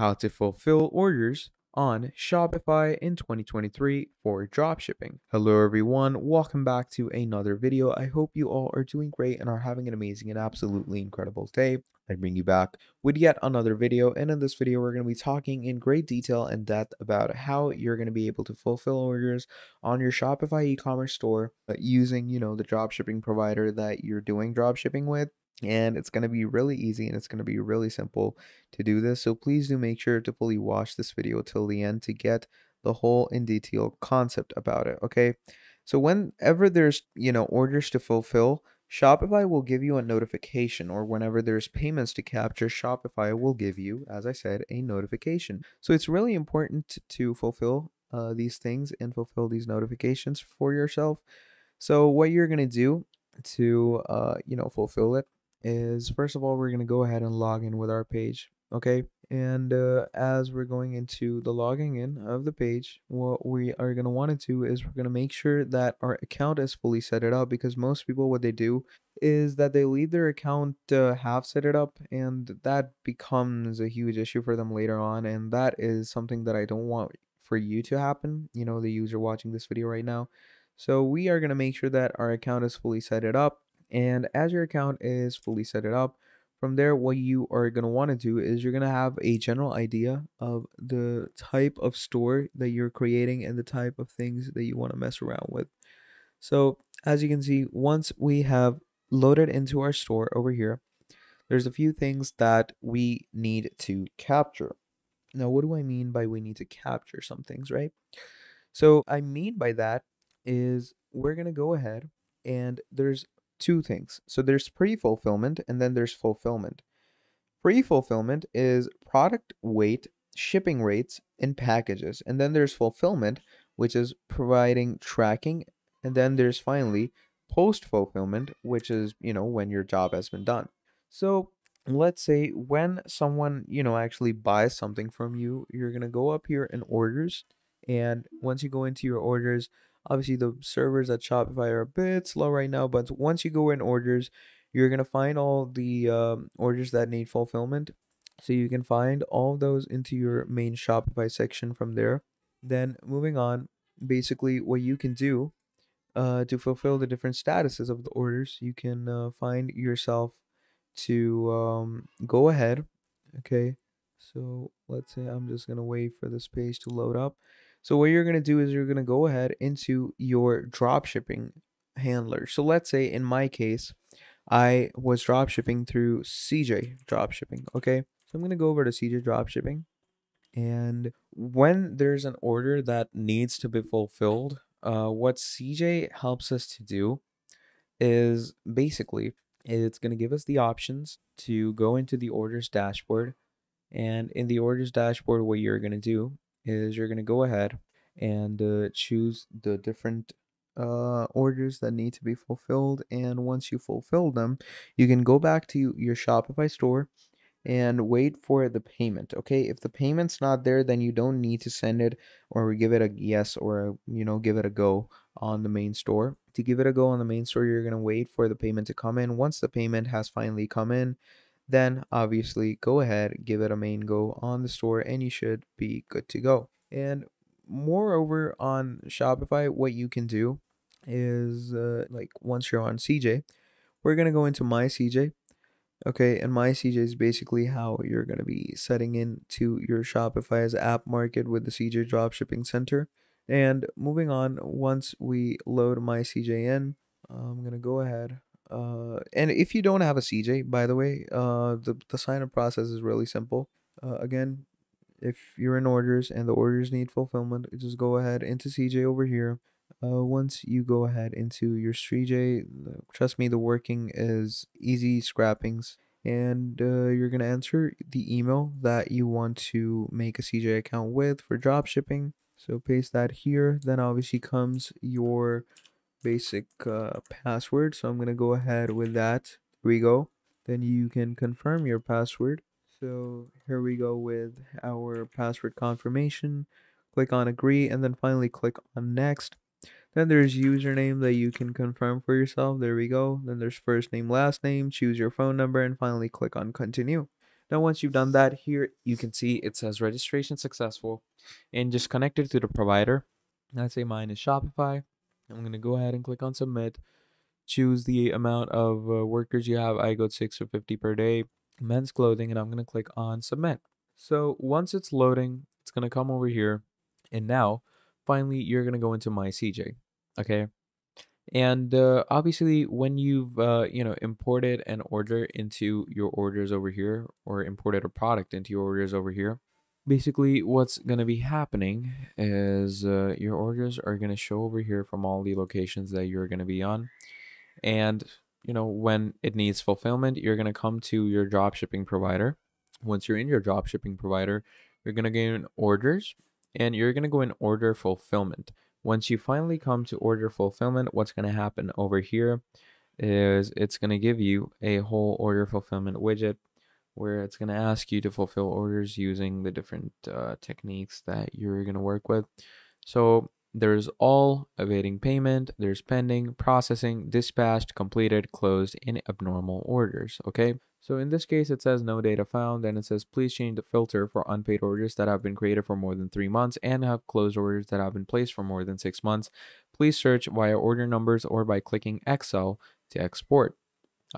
how to fulfill orders on Shopify in 2023 for dropshipping. Hello everyone, welcome back to another video. I hope you all are doing great and are having an amazing and absolutely incredible day. I bring you back with yet another video and in this video we're going to be talking in great detail and depth about how you're going to be able to fulfill orders on your Shopify e-commerce store using, you know, the dropshipping provider that you're doing dropshipping with and it's going to be really easy and it's going to be really simple to do this so please do make sure to fully watch this video till the end to get the whole in detail concept about it okay so whenever there's you know orders to fulfill Shopify will give you a notification, or whenever there's payments to capture, Shopify will give you, as I said, a notification. So it's really important to fulfill uh, these things and fulfill these notifications for yourself. So what you're gonna do to, uh, you know, fulfill it is first of all, we're going to go ahead and log in with our page. Okay. And uh, as we're going into the logging in of the page, what we are going to want to do is we're going to make sure that our account is fully set it up because most people, what they do is that they leave their account uh, half set it up and that becomes a huge issue for them later on. And that is something that I don't want for you to happen, you know, the user watching this video right now. So we are going to make sure that our account is fully set it up and as your account is fully set it up, from there, what you are going to want to do is you're going to have a general idea of the type of store that you're creating and the type of things that you want to mess around with. So as you can see, once we have loaded into our store over here, there's a few things that we need to capture. Now, what do I mean by we need to capture some things, right? So I mean by that is we're going to go ahead and there's two things. So there's pre-fulfillment and then there's fulfillment. Pre-fulfillment is product weight, shipping rates, and packages. And then there's fulfillment, which is providing tracking. And then there's finally post-fulfillment, which is, you know, when your job has been done. So let's say when someone, you know, actually buys something from you, you're going to go up here in orders. And once you go into your orders, Obviously, the servers at Shopify are a bit slow right now, but once you go in orders, you're going to find all the um, orders that need fulfillment. So you can find all those into your main Shopify section from there. Then moving on, basically what you can do uh, to fulfill the different statuses of the orders, you can uh, find yourself to um, go ahead. Okay, so let's say I'm just going to wait for this page to load up. So what you're going to do is you're going to go ahead into your dropshipping handler. So let's say in my case, I was dropshipping through CJ dropshipping. Okay. So I'm going to go over to CJ dropshipping. And when there's an order that needs to be fulfilled, uh, what CJ helps us to do is basically it's going to give us the options to go into the orders dashboard. And in the orders dashboard, what you're going to do is you're going to go ahead and uh, choose the different uh, orders that need to be fulfilled. And once you fulfill them, you can go back to your Shopify store and wait for the payment. Okay, if the payment's not there, then you don't need to send it or give it a yes or a, you know give it a go on the main store. To give it a go on the main store, you're gonna wait for the payment to come in. Once the payment has finally come in, then obviously go ahead, give it a main go on the store, and you should be good to go. And moreover, on Shopify, what you can do is uh, like once you're on CJ, we're gonna go into My CJ. Okay, and My CJ is basically how you're gonna be setting into your Shopify's app market with the CJ Dropshipping Center. And moving on, once we load My CJ in, I'm gonna go ahead uh, and if you don't have a CJ, by the way, uh, the, the sign up process is really simple. Uh, again, if you're in orders and the orders need fulfillment, just go ahead into CJ over here. Uh, once you go ahead into your CJ, trust me, the working is easy scrappings. And uh, you're going to enter the email that you want to make a CJ account with for drop shipping. So paste that here. Then obviously comes your basic uh, password. So I'm going to go ahead with that. Here we go. Then you can confirm your password. So here we go with our password confirmation. Click on agree and then finally click on next. Then there's username that you can confirm for yourself. There we go. Then there's first name, last name, choose your phone number, and finally click on continue. Now, once you've done that, here you can see it says registration successful and just connected to the provider. Let's say mine is Shopify. I'm going to go ahead and click on submit. Choose the amount of uh, workers you have. I go 6 or 50 per day. Men's clothing, and I'm going to click on submit. So once it's loading, it's going to come over here. And now, finally, you're going to go into my CJ. Okay. And uh, obviously, when you've uh, you know imported an order into your orders over here, or imported a product into your orders over here, basically what's going to be happening is uh, your orders are going to show over here from all the locations that you're going to be on. And you know when it needs fulfillment you're going to come to your drop shipping provider. Once you're in your drop shipping provider you're going to go in orders and you're going to go in order fulfillment. Once you finally come to order fulfillment what's going to happen over here is it's going to give you a whole order fulfillment widget where it's going to ask you to fulfill orders using the different uh, techniques that you're going to work with. So there's all evading payment, there's pending, processing, dispatched, completed, closed, and abnormal orders. Okay. So in this case, it says no data found, and it says please change the filter for unpaid orders that have been created for more than three months and have closed orders that have been placed for more than six months. Please search via order numbers or by clicking Excel to export.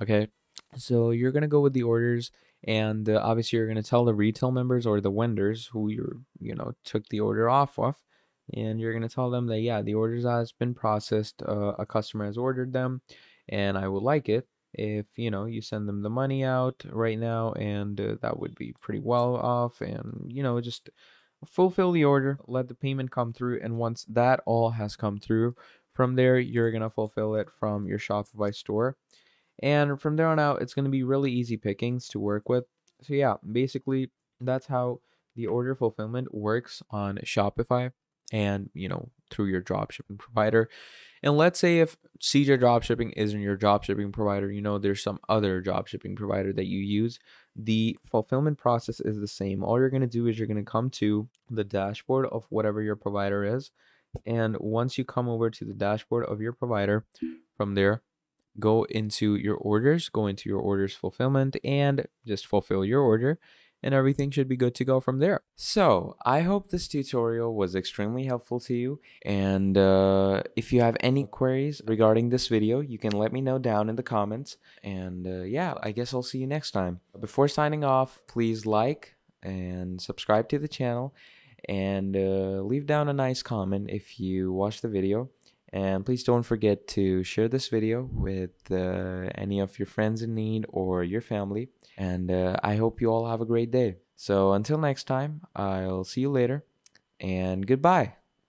Okay. So you're going to go with the orders and uh, obviously you're going to tell the retail members or the vendors who you're you know took the order off of and you're going to tell them that yeah the orders has been processed uh, a customer has ordered them and i would like it if you know you send them the money out right now and uh, that would be pretty well off and you know just fulfill the order let the payment come through and once that all has come through from there you're going to fulfill it from your shopify store and from there on out, it's going to be really easy pickings to work with. So yeah, basically that's how the order fulfillment works on Shopify and, you know, through your dropshipping provider. And let's say if CJ dropshipping isn't your dropshipping provider, you know, there's some other dropshipping provider that you use. The fulfillment process is the same. All you're going to do is you're going to come to the dashboard of whatever your provider is. And once you come over to the dashboard of your provider, from there, go into your orders, go into your orders fulfillment, and just fulfill your order and everything should be good to go from there. So I hope this tutorial was extremely helpful to you. And uh, if you have any queries regarding this video, you can let me know down in the comments. And uh, yeah, I guess I'll see you next time. Before signing off, please like and subscribe to the channel and uh, leave down a nice comment if you watch the video. And please don't forget to share this video with uh, any of your friends in need or your family. And uh, I hope you all have a great day. So until next time, I'll see you later and goodbye.